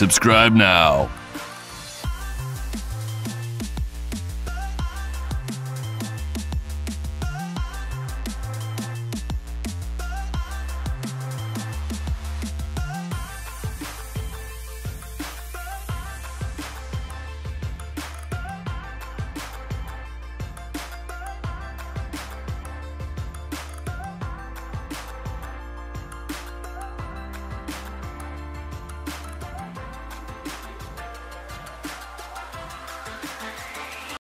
Subscribe now.